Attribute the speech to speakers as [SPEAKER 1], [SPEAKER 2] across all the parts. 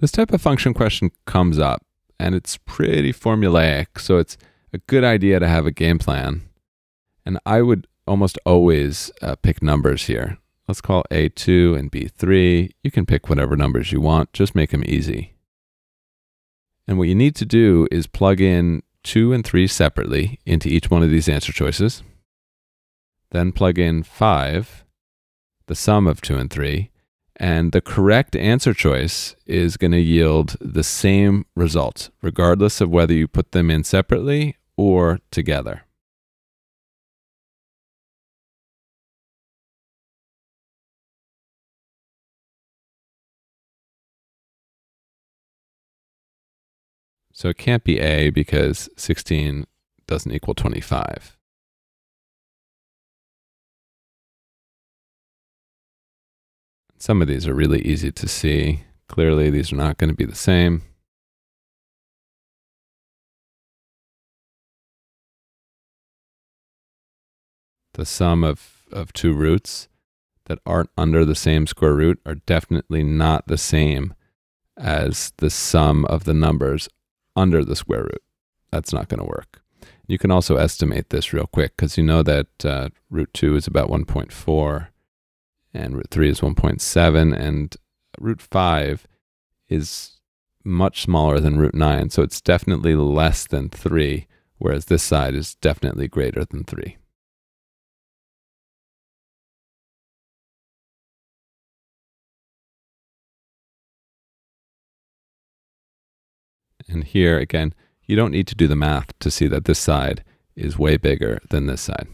[SPEAKER 1] This type of function question comes up and it's pretty formulaic, so it's a good idea to have a game plan. And I would almost always uh, pick numbers here. Let's call A2 and B3. You can pick whatever numbers you want, just make them easy. And what you need to do is plug in 2 and 3 separately into each one of these answer choices. Then plug in 5, the sum of 2 and 3, and the correct answer choice is going to yield the same result, regardless of whether you put them in separately or together. So it can't be A because 16 doesn't equal 25. Some of these are really easy to see. Clearly, these are not going to be the same. The sum of, of two roots that aren't under the same square root are definitely not the same as the sum of the numbers under the square root. That's not going to work. You can also estimate this real quick because you know that uh, root 2 is about 1.4 and root 3 is 1.7 and root 5 is much smaller than root 9 so it's definitely less than 3 whereas this side is definitely greater than 3 and here again you don't need to do the math to see that this side is way bigger than this side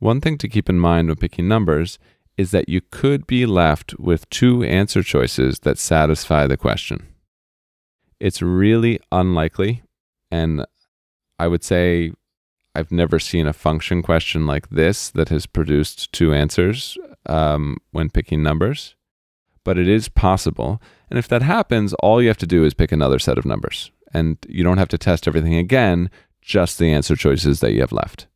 [SPEAKER 1] One thing to keep in mind when picking numbers is that you could be left with two answer choices that satisfy the question. It's really unlikely, and I would say I've never seen a function question like this that has produced two answers um, when picking numbers, but it is possible. And if that happens, all you have to do is pick another set of numbers, and you don't have to test everything again, just the answer choices that you have left.